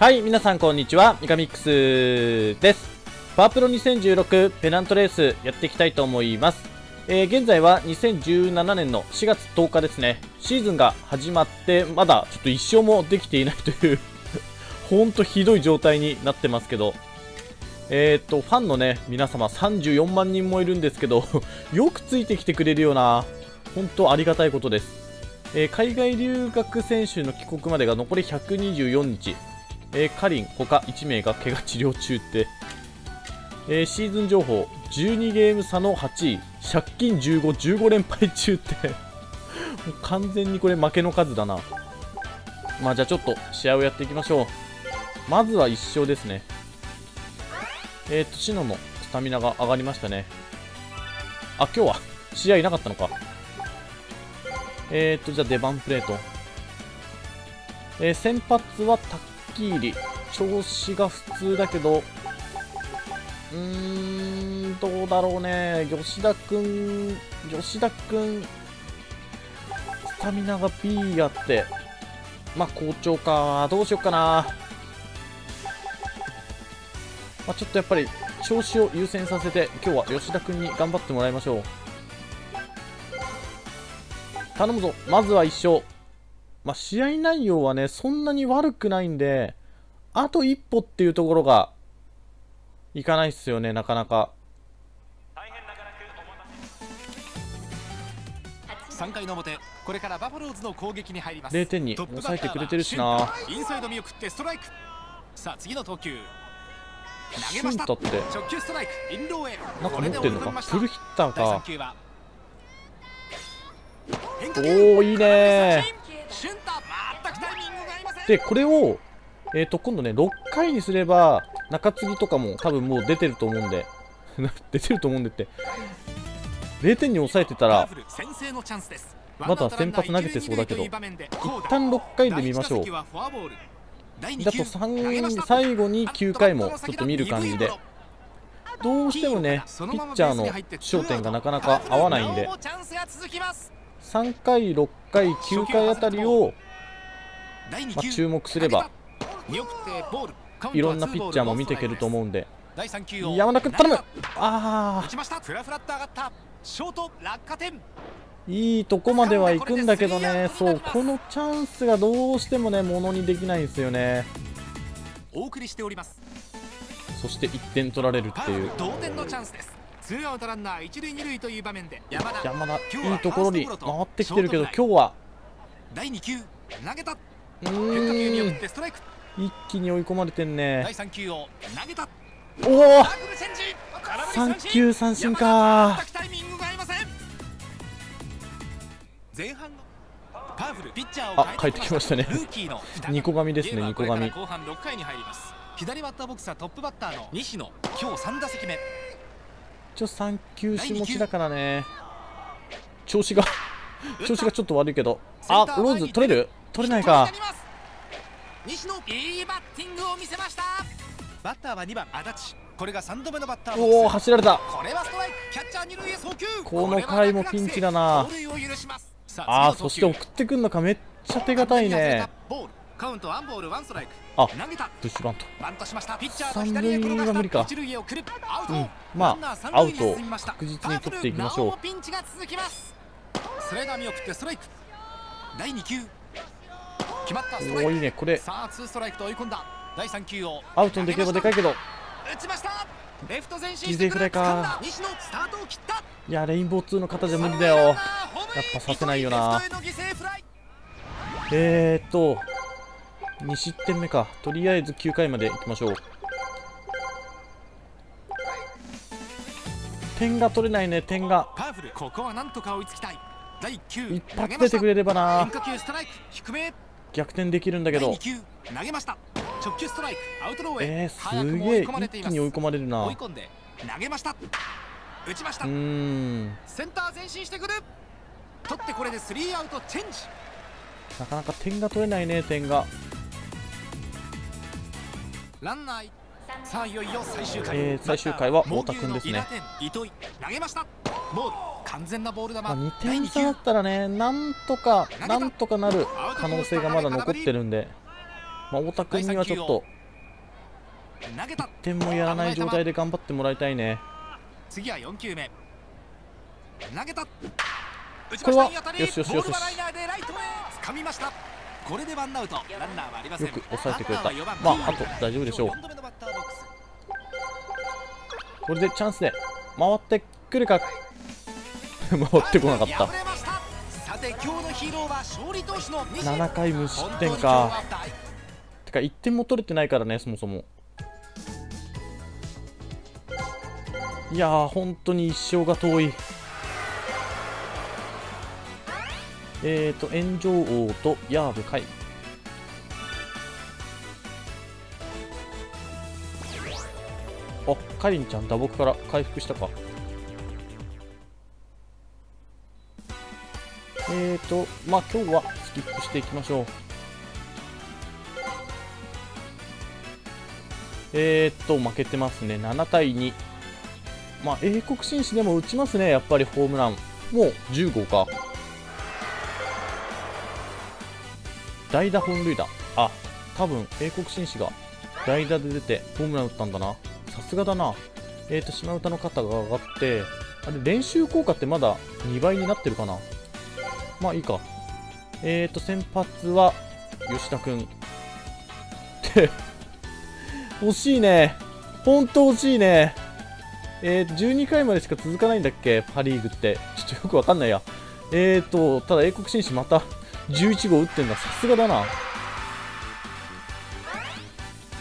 はい、皆さんこんにちは。ミカミックスです。パワープロ2016ペナントレースやっていきたいと思います。えー現在は2017年の4月10日ですね。シーズンが始まって、まだちょっと一勝もできていないという、ほんとひどい状態になってますけど、えー、っと、ファンのね、皆様34万人もいるんですけど、よくついてきてくれるような。本当ありがたいことです。えー海外留学選手の帰国までが残り124日。えーカリン他1名が怪我治療中って、えーシーズン情報。12ゲーム差の8位。借金15、15連敗中って。もう完全にこれ負けの数だな。まあじゃあちょっと試合をやっていきましょう。まずは1勝ですね。えーとシノのスタミナが上がりましたね。あ今日は試合いなかったのか。えーとじゃあ出番プレート。えー先発はタッキーリ。調子が普通だけど。うーんどうだろうね。吉田くん吉田くんスタミナが B あって。まあ好調かどうしよっかな。まあちょっとやっぱり調子を優先させて今日は吉田くんに頑張ってもらいましょう。頼むぞ。まずは1勝。まあ、試合内容はね、そんなに悪くないんで、あと一歩っていうところが、いかないっすよね、なかなか。3回の表これからバファローズの攻撃に入ります。0点に抑えてくれてるしな。インサイド見送ってストライク。さあ次の投球。投シげました。って、直球ストライク。インローへ。なんか持ってんのか。フルヒッター第3か。お化球。ー、いいねで、これを、えっ、と、今度ね、6回にすれば、中継ぎとかも多分もう出てると思うんで、出てると思うんでって、0点に抑えてたら、まだ先発投げてそうだけど一旦6回で見ましょう。だと三最後に9回もちょっと見る感じで、どうしてもね、ピッチャーの焦点がなかなか合わないんで、3回、6回、9回あたりを、まあ、注目すれば、いろんなピッチャーも見ていけると思うんで、山田君頼む。あ打ちました。フラフラっと上がった。ショート落下点。ー、いいとこまでは行くんだけどね、そう、このチャンスがどうしてもね、ものにできないんですよね。お送りしております。そして1点取られるっていう。同点のチャンスですツーアウトランナー一塁二塁という場面で山田。山田、いいところに回ってきてるけど、今日は、第2球投げた。う変化球によってストライク。一気に追い込まれてんね。第。3球を投げた。おお三球三振山か前半のパワフルピッチャーをあ帰ってきましたね。ニコ神ですねゲームはニコ神。後半6回に入ります。左バッターボックスはトップバッターの西野。今日3打席目。一応3球種持ちだからね。調子が調子がちょっと悪いけど。あローズ取れる？取れないか。西野いいバッティングを見せました。バッターは2番足立これが3度目のバッターおお走られた。これはストライク。キャッチャー二塁へ送球。この回もピンチだな。あーそして送ってくんのか。めっちゃ手堅いね。ボールカウントワンボールワンストライク。あ投げた。プッシュバントバントしました。ピッチャーと三左へ転が無理か。一塁へ送る。アウト、うん。まあアウト。を確実に取っていきましょう。ピンチが続きます。スライダー見送ってストライク。第2球。決まったストライク。おおいいね。これ。さあストライクと追い込んだ。第3球をアウトにできればでかいけど。打ちました。レフト前進犠牲フライか。西野スタートを切った。いやレインボー2の方じゃ無理だよ。やっぱさせないよな。えーっと2失点目か。とりあえず9回までいきましょう。点が取れないね。点が。パワフルここはなんとか追いつきたい。第1球一発出てくれればな。逆転できるんだけ第ど2球投げました。直球ストライクアウトローへ。えー、す。げえ。一気に追い込まれるな。追いう込んで投げました。打ちました。ーん。センター前進してくる。取ってこれでスリーアウトチェンジ。なかなか点が取れないね点がランナーさあいよいよ最終回、えー最終回は太田君ですね。糸井投げました。ボール完全なボール球、まあ、2第二球。点差だったらねなんとかなんとかなる可能性がまだ残ってるんで。まあ、太田君にはちょっと投げた。点もやらない状態で頑張ってもらいたいね。次は4球目。投げた。これはよしよしよしよし。掴みましたこれでワンアウト。ランナーはありません。よく抑えてくれた。バッターは4番。まああと大丈夫でしょう。4度目のバッターボックスこれでチャンスで回ってくるか。回ってこなかった。敗れました。さて今日のヒーローは勝利投手の西7回無失点か。てか1点も取れてないからねそもそも。いやー本当に一生が遠いえーと炎上王とヤーブ海あカリンちゃん打撲から回復したかえーとまあ今日はスキップしていきましょうえー、っと、負けてますね。7対2。まあ、英国紳士でも打ちますね、やっぱりホームラン。もう10号か。代打本塁打。あ、多分、英国紳士が代打で出てホームラン打ったんだな。さすがだな。えー、っと、島唄の肩が上がって、あれ、練習効果ってまだ2倍になってるかな。まあ、いいか。えー、っと、先発は、吉田くん。って、惜しいね。ほんと惜しいね。えーと、12回までしか続かないんだっけ？パ・リーグって。ちょっとよくわかんないや。えーと、ただ英国紳士また11号打ってんだ。さすがだな。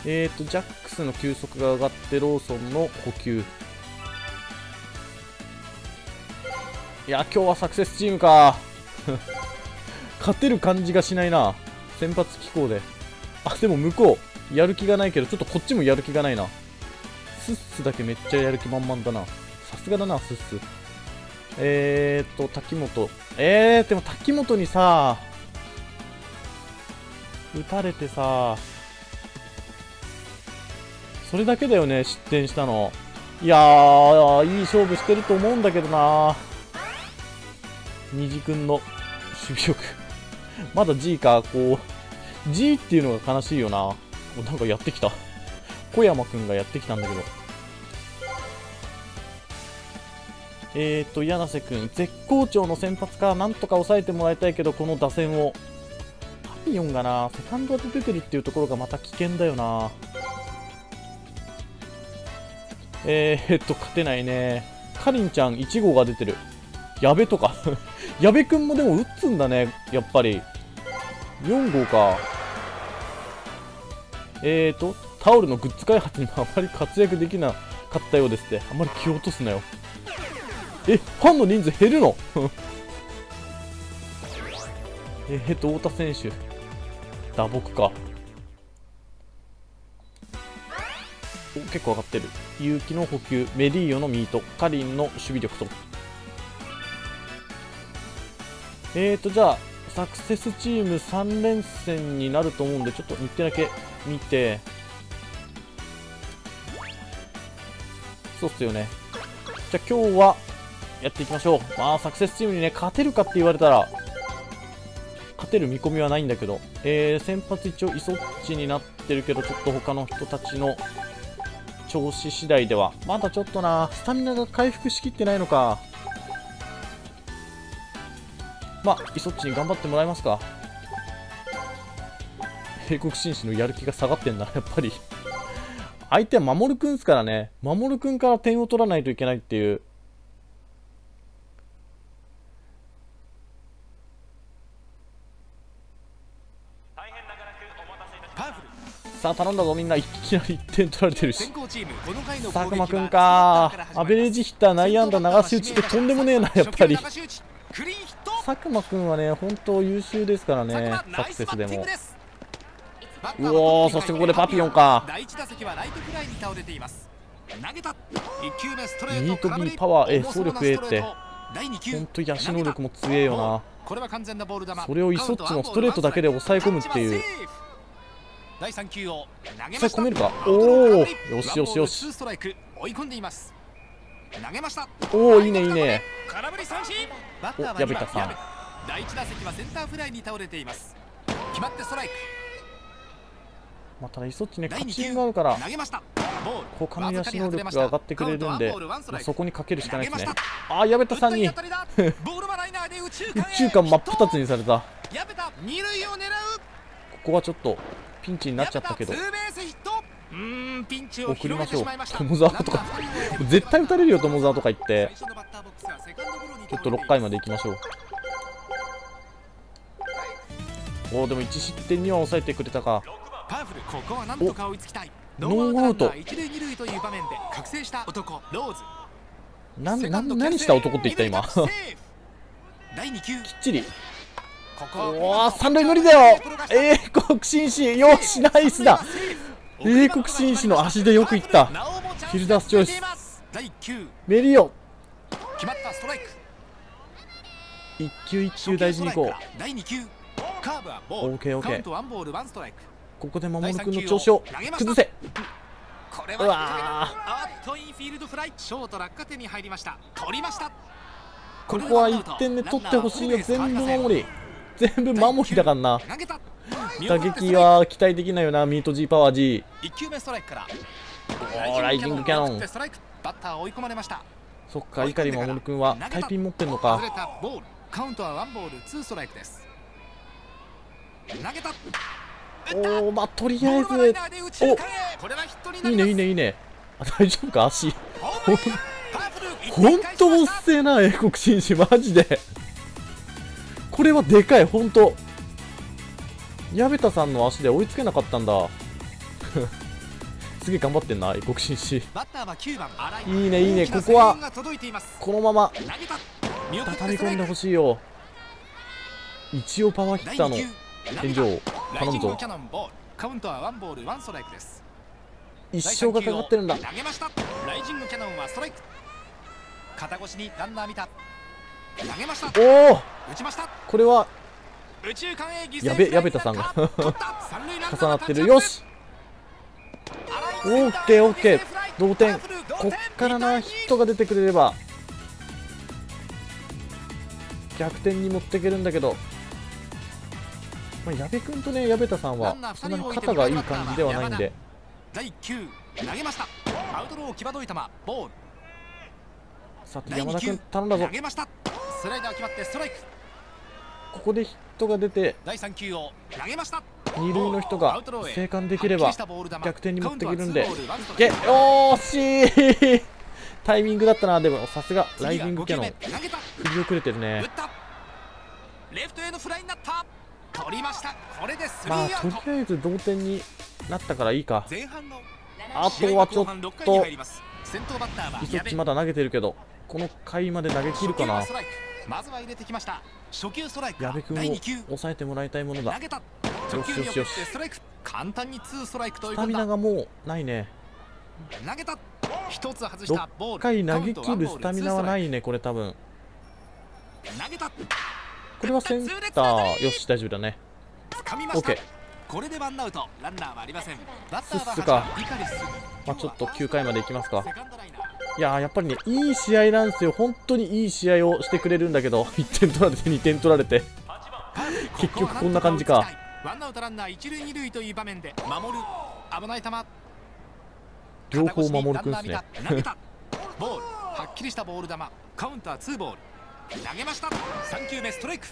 えーと、ジャックスの球速が上がって、ローソンの補給。いや、今日はサクセスチームか。勝てる感じがしないな。先発機構で。あ、でも向こう、やる気がないけど、ちょっとこっちもやる気がないな。スッスだけめっちゃやる気満々だな。さすがだな、スッス。えーと、滝本。えー、でも滝本にさ、打たれてさ、それだけだよね、失点したの。いやー、いい勝負してると思うんだけどな虹くんの守備力。まだ G か、こう、G っていうのが悲しいよな。なんかやってきた。小山くんがやってきたんだけど。えーと、柳瀬くん、絶好調の先発か、なんとか抑えてもらいたいけど、この打線を。パピヨンがな、セカンドで出てるっていうところがまた危険だよな。えーっと、勝てないね。かりんちゃん1号が出てる。矢部とか。矢部くんもでも打つんだね、やっぱり。4号か。えーと、タオルのグッズ開発にもあまり活躍できなかったようですって。あんまり気を落とすなよ。え、ファンの人数減るの？えーと、太田選手。打撲か。お結構上がってる。結城の補給、メディーヨのミート、カリンの守備力と。えーと、じゃあ、サクセスチーム3連戦になると思うんで、ちょっと日程だけ見て。そうっすよね。じゃあ今日は、やっていきましょう。まあ、サクセスチームにね、勝てるかって言われたら、勝てる見込みはないんだけど、えー、先発一応イソッチになってるけど、ちょっと他の人たちの調子次第では、まだちょっとな、スタミナが回復しきってないのか。まあ、イソッチに頑張ってもらいますか。英国紳士のやる気が下がってんな、やっぱり。相手は守くんすからね。守くんから点を取らないといけないっていう。パワフルさあ、頼んだぞ、みんな。いきなり1点取られてるし佐久間くんか。アベレージヒッター、内野安打、流し打ちってとんでもねえな、やっぱり。佐久間くんはね、本当優秀ですからね、サクセスでも。うおーそしてここでパピヨンか第一打席はライトフライに倒れています投げた一球目ストレートミート振りパワーえ重そうな走力 A って本当野手能力も強えよな。これは完全なボール球それをイソッチのストレートだけで抑え込むっていう。第三球を投げま込めるかおおよしよしよし。ストライク追い込んでいます。投げましたおおいいねいいね。空振り三振。バッターはさん。第一打席はセンターフライに倒れています。決まってストライクまあ、ただイソッチね第二球勝ちがあるから投げました。ボール。他の野手能力が上がってくれるんでカウントワンボールワンストライク。そこにかけるしかないですね。ああ矢部田さんに。打ったいい当たりだ。ボールはライナーで右中間へ宇宙間真っ二つにされた。ここはちょっとピンチになっちゃったけど。送りましょう。友沢とか絶対打たれるよ友沢とか言って。ちょっと6回まで行きましょう。おーでも1失点には抑えてくれたか。パワフルここはなんとか追いつきたい。ノーアウト。一塁二塁という場面で覚醒した男ローズ。なんなセカンドん何した男って言った今。セーフ。第2球。きっちりおお三塁無理だよ。英国紳士よしナイスだ。英国紳士の足でよくいった。フィルダースチョイス。第1球メリオ。決まったストライク一球一球大事にいこう。第2球カーブはボールオーケーオーケー。ここで守君の調子を崩せ。これうわはあっとインフィー。ルドフライショート落下点に入りました取りましたここは1点で取ってほしいよ。全部守り全部守りだからな。投げた打撃は期待できないよなミート G パワー G 1球目ストライクから。おーライジングキャノン。バッター追い込まれました。そっか碇守君はタイピン持ってんのか。カウントはワンボールツーストライクです。投げた。おおまあとりあえずボールはライナーで右中間へこれはヒットにないいねいいねいいね。あ大丈夫か？足。ほんとおっせえな英国紳士マジでこれはでかい。ほんと矢部田さんの足で追いつけなかったんだ。すげえ頑張ってんな英国紳士バッターは9番新井。いいねいいね。ここはこのまま畳み込んでほスしいよ。一応パワーヒッターの天井頼むぞ。カウントはワンボールワンストライクです。一生がかかってるんだ。投げました。ライジングキャノンはストライク。肩越しにランナー見たおお打ちました。これはやべフライ矢部田さんが。重なってる。よし。オーケーオーケー。同点。こっからなヒットが出てくれれば。逆転に持っていけるんだけど、まあ、矢部君とね矢部田さんはそんなに肩がいい感じではないんで。第1球投げました。アウトロー際どい球ボール。さて第2球山田君頼んだぞ。投げましたスライダー決まってストライク。ここでヒットが出て第3球を投げました。二塁の人アが生還できれば逆転に持っていけるんで。カウントはツーしい。タイミングだったな。でもさすがライジングキャノン。次が5球目投げた。振り遅れてる打ねレフトへのフライになった。取りました。これでとりあえず同点になったからいいか。前半のあとはちょっ試合は後半6回にと入ります。先頭バッターはイソッ矢部。チまだ投げてるけどこの回まで投げ切るかなまずは入れてきました。初球ストライク矢部君を第2球。抑えてもらいたいものだ。投げた。直球に送っよしよしよしてストライク。簡単にツーストライクというスタミナがもうないね。投げた。一つ外した。ボー6ル。回投げ切るスタミナはないいねこれ多分。投げた。これはセンターよし大丈夫だね。掴みました。これでワンアウト。ランナーはありません。バッターはすっすか。8番イカリス。まあちょっと9回までいきますかいやーやっぱりねいい試合なんですよ。本当にいい試合をしてくれるんだけど 1点取られて2点取られて。結局こんな感じか。ワンアウトランナー一塁二塁という場面で守る。危ない球。両方守るくんですねボール。はっきりしたボール球。カウンターツーボール。投げました。3球目ストライク。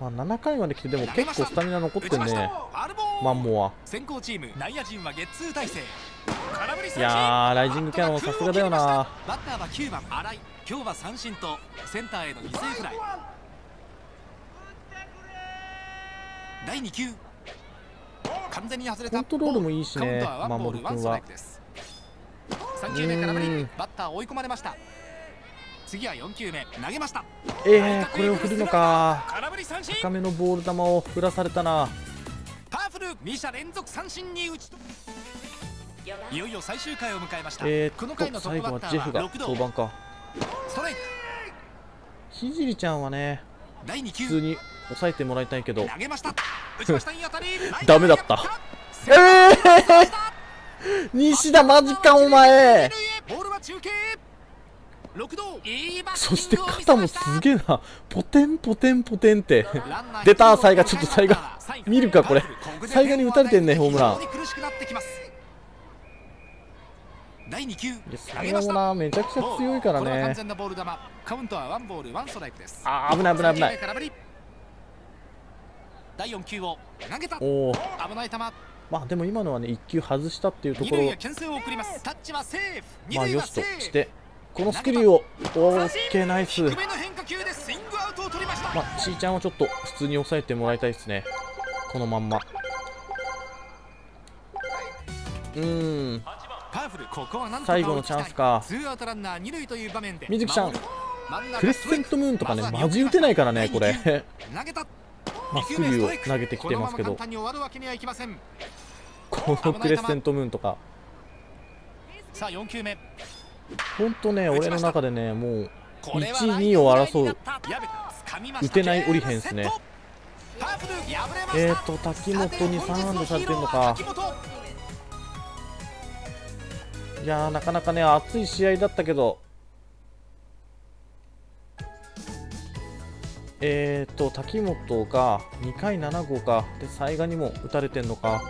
まあ7回まで来てでも結構スタミナ残ってんね。マンモア先行チーム。内野陣はゲッツー体制いやーライジングキャノンさすがだよな。バッターは9番新井。今日は三振とセンターへの犠牲フライ。第2球。完全に外れた。コントロールもいいしねカウントはワンボールワンストライクです。3球目空振りうん。バッター追い込まれました。次は4球目。投げました。えー、これを振るのか。三振高めのボール球を振らされたな。パワフル。2者連続三振に打ち取いよいよ最終回を迎えました、えー、この回のっと最後ははジェフが6度登板か。ひじりちゃんはね第2普球通に抑えてもらいたいけど。ダメだった。センターえーへ西田マジかお前。そして肩もすげえな。ポテンポテンポテンって。出たサイガちょっとサイガ見るかこれ。サイガに打たれてんねホームラン第2球サイガもなめちゃくちゃ強いからね。あ危ない危ない危ない。第4球を投げた。お危ない球。まあでも今のはね1球外したっていうところ。まあよしと。してこのスクリューをオッケーナイス。まあちーちゃんをちょっと普通に抑えてもらいたいですね。このまんま。うん最後のチャンスか。水木ちゃんクレッセントムーンとかねマジ打てないからねこれ。まあ、スクリューを投げてきてますけど。このクレッセントムーンとか。さあ4球目。本当ね俺の中でねもう1、2を争う打てないオリヘンスね。えーと滝本に3安打されてるのか。いやなかなかね熱い試合だったけどえーと、滝本が2回7号か。で、災害にも打たれてんのか。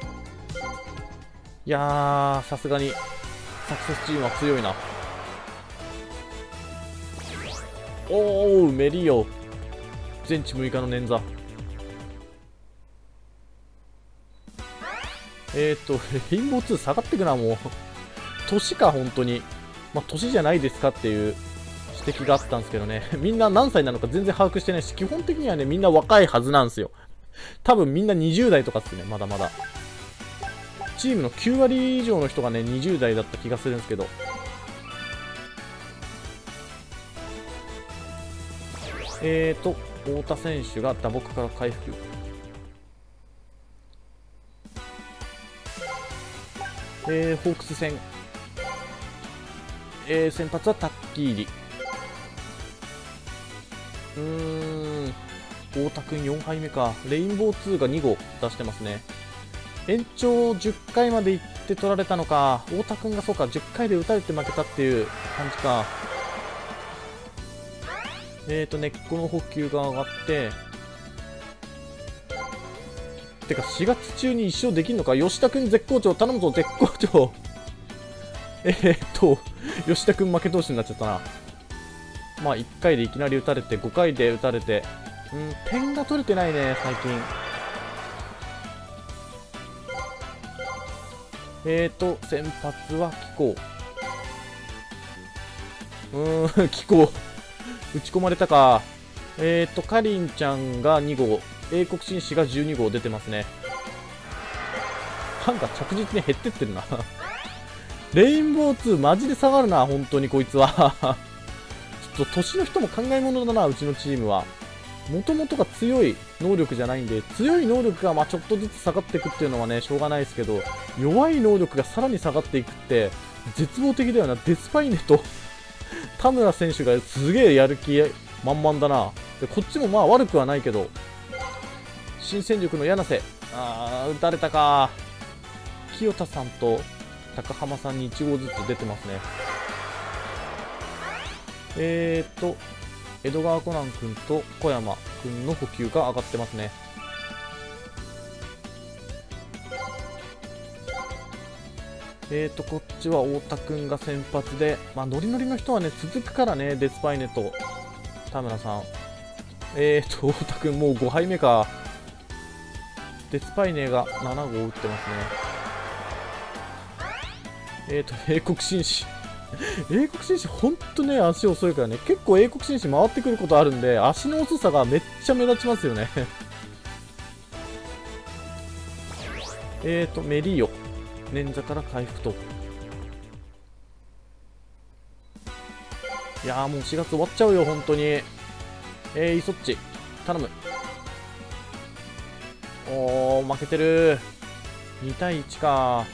いや、さすがに、サクセスチームは強いな。おー、メリオ。全治6日の捻挫。えーと、レインボー2下がってくな、もう。年か、本当に。まあ、年じゃないですかっていう指摘があったんですけどね、みんな何歳なのか全然把握してないし、基本的にはね、みんな若いはずなんですよ。多分みんな20代とかっすね、まだまだ。チームの9割以上の人がね、20代だった気がするんですけど。えーと、太田選手が打撲から回復。えー、ホークス戦。えー、先発はタッキーリ。うーん。太田君4敗目か。レインボー2が2号出してますね。延長10回まで行って取られたのか。太田君がそうか。10回で打たれて負けたっていう感じか。えーと根っこの補給が上がって。てか4月中に一勝できるのか。吉田君絶好調。頼むぞ。絶好調。え、っと吉田君負け投手になっちゃったな。まあ1回でいきなり打たれて5回で打たれて。うん点が取れてないね最近。えーと先発は気候うーん 気候打ち込まれたか。えーとかりんちゃんが2号。英国紳士が12号出てますね。なんか着実に減ってってるな。レインボー2マジで下がるな本当にこいつは ちょっと年の人も考え物だな、うちのチームは。もともとが強い能力じゃないんで、強い能力がまちょっとずつ下がっていくっていうのはね、しょうがないですけど、弱い能力がさらに下がっていくって、絶望的だよな。デスパイネと 田村選手がすげえやる気満々だな。で、こっちもまあ悪くはないけど、新戦力の柳瀬。あー、打たれたか。清田さんと高浜さんに1号ずつ出てますね。えーと、江戸川コナン君と小山君の補給が上がってますね。えーと、こっちは太田君が先発で、まあ、ノリノリの人はね、続くからね、デスパイネと田村さん。えーと、太田君もう5敗目か。デスパイネが7号打ってますね。えーと、英国紳士。英国紳士、ほんとね、足遅いからね、結構英国紳士回ってくることあるんで、足の遅さがめっちゃ目立ちますよね えーと、メリーヨ。捻挫から回復と。いやーもう4月終わっちゃうよ、本当に。えー、イソッチ、頼む。おー、負けてる。2対1か。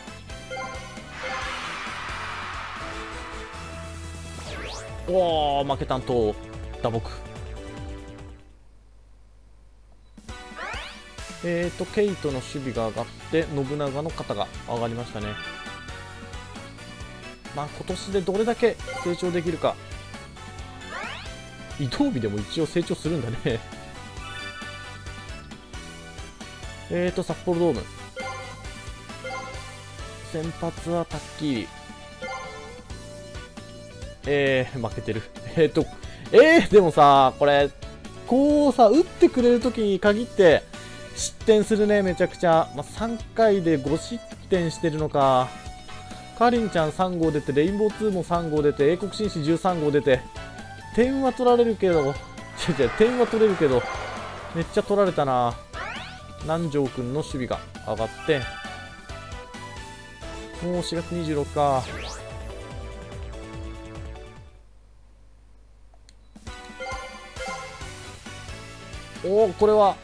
おお負けたんと打撲。えーとケイトの守備が上がって信長の肩が上がりましたね。まあ今年でどれだけ成長できるか。移動日でも一応成長するんだね。えーと、札幌ドーム。先発はタッキー。えー、負けてる。えーと、えー、でもさ、これ、こうさ、打ってくれるときに限って、失点するね、めちゃくちゃ。まあ、3回で5失点してるのか。かりんちゃん3号出て、レインボー2も3号出て、英国紳士13号出て、点は取られるけど、違う違う、点は取れるけど、めっちゃ取られたな。南條くんの守備が上がって、もう4月26か。おお、これは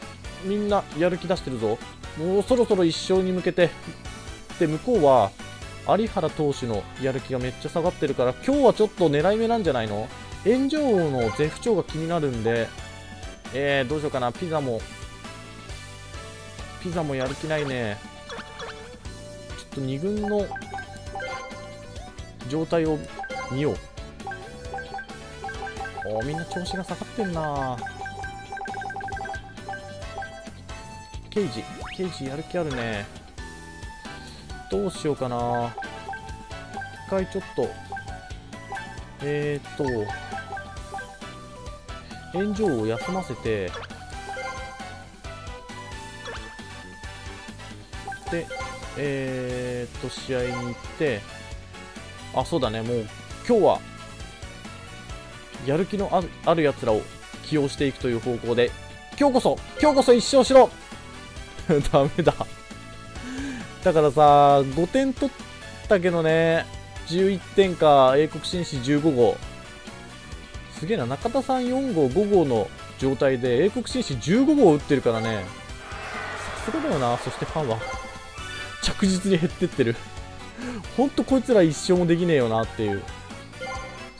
みんなやる気出してるぞ。もうそろそろ1勝に向けて。で、向こうは有原投手のやる気がめっちゃ下がってるから、今日はちょっと狙い目なんじゃないの？炎上王の絶不調が気になるんで、えー、どうしようかな。ピザも、ピザもやる気ないね。ちょっと2軍の状態を見よう。おみんな調子が下がってんなケイジ、ケイジやる気あるね。どうしようかな。一回ちょっと、えー、っと、炎上を休ませて、で、えー、っと、試合に行って、あ、そうだね、もう、今日は、やる気のあるある奴らを起用していくという方向で、今日こそ、今日こそ一勝しろ。ダメだだからさ、5点取ったけどね、11点か、英国紳士15号。すげえな、中田さん4号、5号の状態で、英国紳士15号打ってるからね。さすがだよな、そしてファンは。着実に減ってってる。ほんとこいつら一生もできねえよなっていう。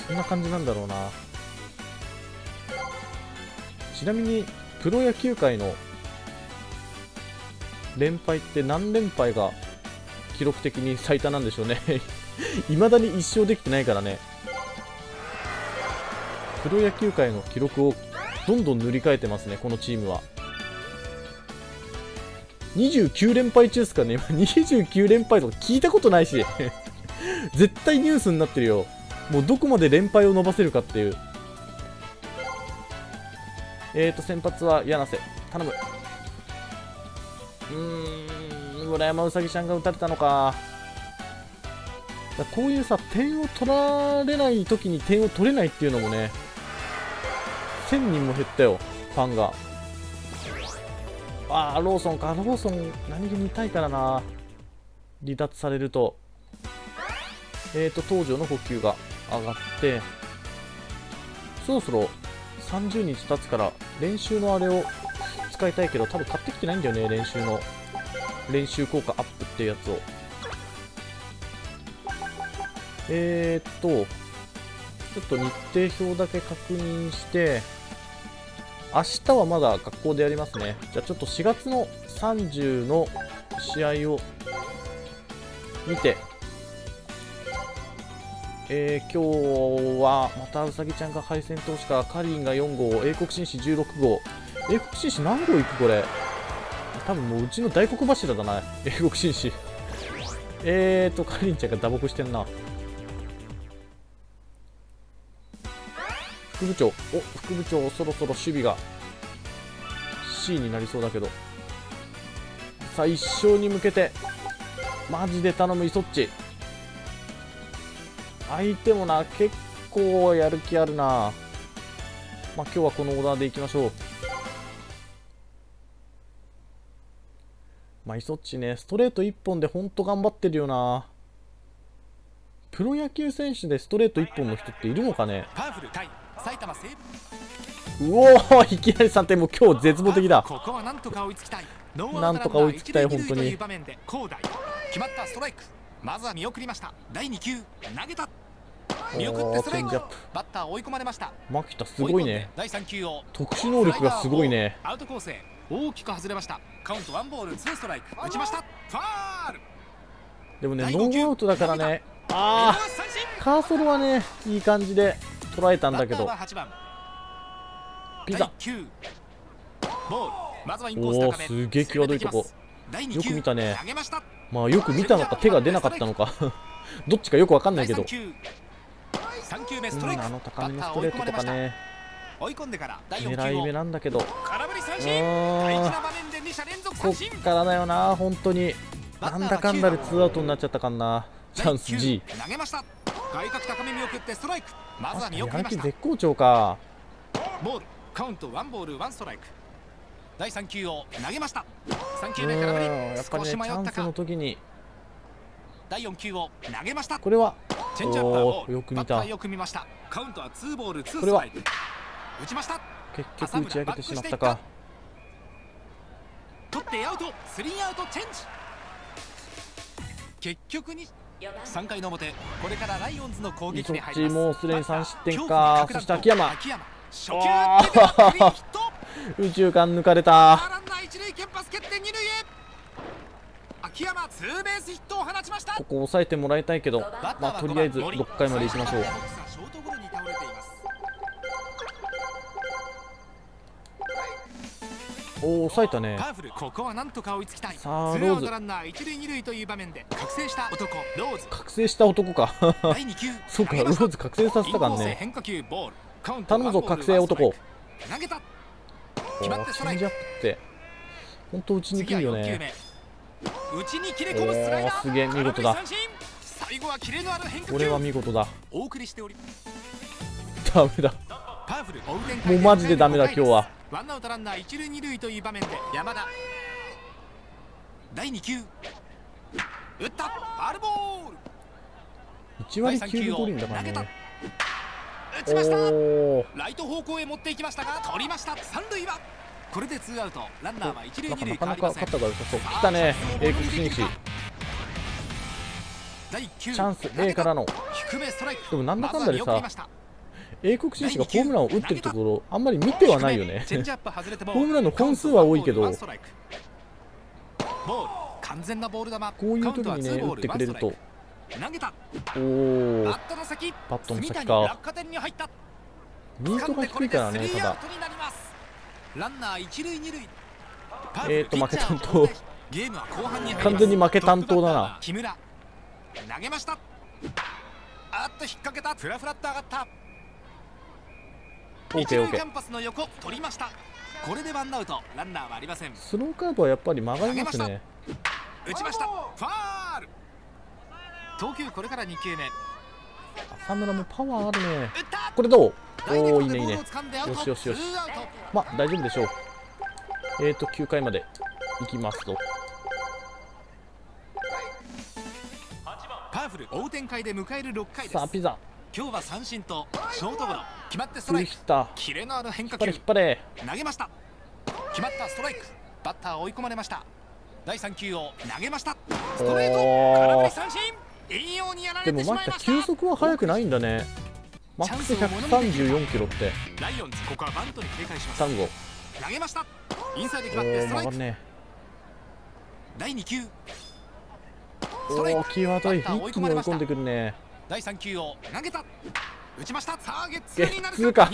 そんな感じなんだろうな。ちなみに、プロ野球界の連敗って何連敗が記録的に最多なんでしょうね。未だに1勝できてないからね。プロ野球界の記録をどんどん塗り替えてますねこのチームは。29連敗中ですかね今。29連敗とか聞いたことないし。絶対ニュースになってるよ。もうどこまで連敗を伸ばせるかっていう。えーと先発は柳瀬。頼む。うーん、村山うさぎちゃんが打たれたのか。だこういうさ、点を取られない時に点を取れないっていうのもね、1000人も減ったよ、ファンが。あー、ローソンか。ローソン、何気に痛いからな。離脱されると。えーと、東條の補給が上がって、そろそろ30日経つから、練習のあれを使いたいけど、多分買ってきてないんだよね、練習の。練習効果アップっていうやつを。えー、っと、ちょっと日程表だけ確認して、明日はまだ学校でやりますね。じゃあちょっと4月の30の試合を見て、えー、今日はまたうさぎちゃんが敗戦投手か、カリンが4号、英国紳士16号、英国紳士何号行くこれ？多分もううちの大黒柱だな英国紳士。えーとかりんちゃんが打撲してんな。副部長。お副部長そろそろ守備が C になりそうだけど。さあ1勝に向けてマジで頼むイソッチ。相手もな結構やる気あるな。まあ今日はこのオーダーでいきましょう。まあ、イソッチね、ストレート1本でほんと頑張ってるよな。プロ野球選手でストレート1本の人っているのかね？うおーいきなり3点。も今日絶望的だ。ここはなんとか追いつきたい。なんとか追いつきたい本当に。決まった。ストライク。まずは見送りました。第2球。投げた。見送ってストライク。バッター追い込まれました。牧田すごいね。第3球を。特殊能力がすごいね。アウトコースへ大きく外れました。カウントワンボールツーストライク。打ちました。ファール。でもねノーアウトだからね。ああカーソルはねいい感じで捉えたんだけど。ピザ。第9ボール。まずはインコースおおすげえ際どいとこ。第2よく見たね。まあよく見たのか手が出なかったのか。どっちかよくわかんないけど。第3球。3球目うんあの高めのストレートとかね追い込んでから第4球狙い目をなんだけど。空振り三振。大事な場面で2者連続こ三振っからだよな本当に。なんだかんだで2アウトになっちゃったかんな。チャンス G 投げました。外角高め見送ってストライク。まずは見送りました。絶好調か。ボールカウントワンボールワンストライク。第3球を投げました。3う球目空振り。ーんやっぱ少しねチャンスの迷ったか時に。第4球を投げました。これは？チェンジアップよく見た。よく見ました。カウントはツーボールツーこれはストライク打ちました。結局打ち上げてしまったか。取ってアウト。スリーアウトチェンジ。結局に3回の表。これからライオンズの攻撃に入ります。そっちもうすでに三失点か。そして秋山。秋山。初球右中間抜かれた。ランナー一塁ケンパス蹴って二塁へ。秋山ツーベースヒットを放ちました。ここ抑えてもらいたいけど。まあとりあえず五番6回まで行きましょうおお抑えたね。パワフルここはなんとか追いつきたい。ツさあローズ。トランナー一塁二塁という場面で覚醒した男。ローズ。覚醒した男か。第2球。そうかローズ覚醒させたからインコースへね変化球ボール。頼むぞ覚醒男。投げた。チェンジアップって。本当打ちにくいよ4球ね目。内に切れ込むスライダー。すげえ見事だ。最後はキレのある変化球。これは見事だ。お送りしておりダメだ。もうマジでダメだ今日はワンアウトランナー一塁二塁という場面で山田。第2球。打った。ファウルボール。1割9分5厘だからね。打ちました。ライト方向へ持っていきましたが取りました。三塁は。これでツーアウト。ランナーは一塁二なかなか塁変わりません。勝ったが良さそう。来たね。英国紳士第1球チャンス。A からの。低めストライク。でもなんだかんだでさ英国紳士がホームランを打ってるところあんまり見てはないよね。ホームランの本数は多いけど。こういう時にね打ってくれると。投げたおバおットの先。バットの先かミートが低いからねただ。ランナー一塁二塁。えーと負け投手。ゲームは後半に完全に負け投手だな。木村。投げました。あっと引っ掛けた。フラフラっと上がったオーケーオーケー。一塁キャンパスの横取りました。これでワンアウトランナーはありません。スローカーブはやっぱり曲がりますね。打ちました。ファール。投球これから2球目。打浅村もパワーあるね。これどう？おおいいねいいね。よしよしよし。まあ大丈夫でしょう。えーと9回まで。いきますと。パワフル。追う展開で迎える6回です。さあピザ。今日は三振とショートゴロ決まってスツトライク。キレのある変化引っ張れ球引っ張れ。投げました。決まったストライク。バッター追い込まれました。第3球を投げました。ストレート。空振り三振。いいようにやらでれてしまいました。球速は速くないんだね。マックス134キロって。ライオンズここはバントに警戒します。単語投げました。インサイドお決まってーストライク。第2球。おストライク。ー際どい。一気に追い込んでくるね第3球を投げた打ちました。さあゲッツゲーにか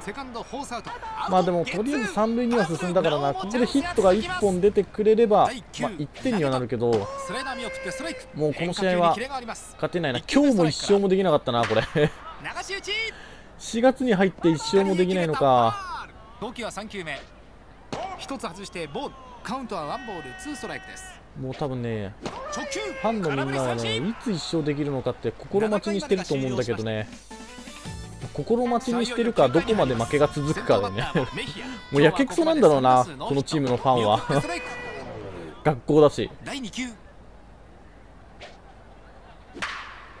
セカンドフォースアウト。まあでもとりあえず三塁には進んだからな。ここでヒットが1本出てくれれば、まあ、1点にはなるけどもうこの試合は勝てないな。今日も1勝もできなかったなこれ。流し打ち。4月に入って1勝もできないのか。投球は3球目。一つ外してボール。カウントはワンボールツーストライクですもう多分ねファンのみんなはねいつ1勝できるのかって心待ちにしてると思うんだけどね。心待ちにしてるかどこまで負けが続くかでね。もうやけくそなんだろうなこのチームのファンは。学校だし。第2球。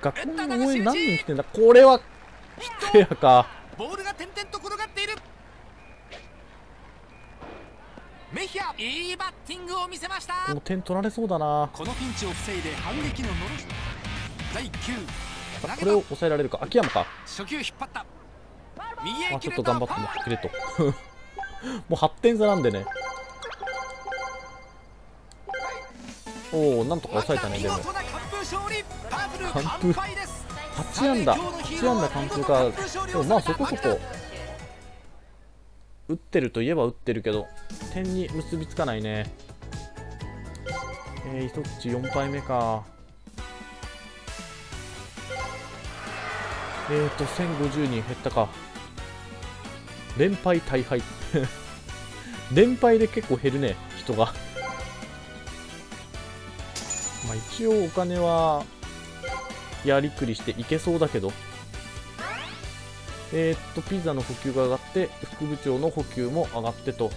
学校に応援何人来てんだ？これはヒット。やか。ボールが点々と転がっているメヒアいいバッティングを見せました。もう点取られそうだな。このピンチを防いで反撃ののろし。第1球投げたこれを抑えられるか。秋山か。初球引っ張った。まあ、ちょっと頑張って持ってくれと。もう8点差なんでね。おおなんとか抑えたねでも完封勝利。パープル完封。完敗です。8安打。8安打完封か。でもまあそこそこ打ってるといえば打ってるけど点に結びつかないね。えー、一口4敗目か。えーと1050人減ったか。連敗大敗。連敗で結構減るね人が。まあ一応お金はやりくりしていけそうだけど。えー、っとピザの補給が上がって副部長の補給も上がってと。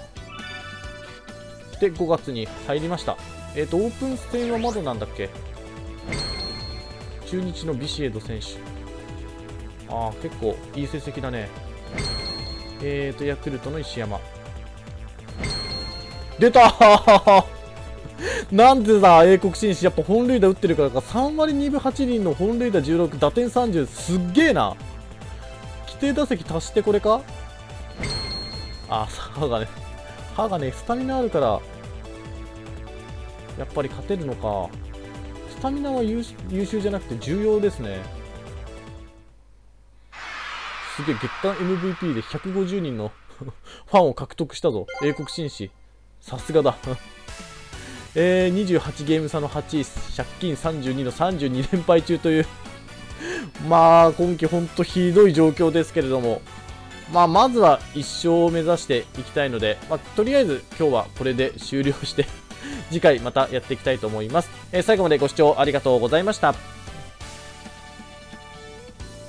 で5月に入りました。えー、っとオープン戦はまだなんだっけ？中日のビシエド選手。ああ結構いい成績だね。えー、とヤクルトの石山。出た なんでだ？英国紳士やっぱ本塁打打ってるからか。3割2分8厘の本塁打16打点30すっげえな。定打席足してこれか？あ歯がね歯がねスタミナあるからやっぱり勝てるのか。スタミナは優秀じゃなくて重要ですね。すげえ月間 MVP で150人の ファンを獲得したぞ。英国紳士。さすがだ。えー、28ゲーム差の8位借金32の32連敗中という まあ今季ほんとひどい状況ですけれども。まあまずは1勝を目指していきたいので、まあ、とりあえず今日はこれで終了して 次回またやっていきたいと思います、えー、最後までご視聴ありがとうございました。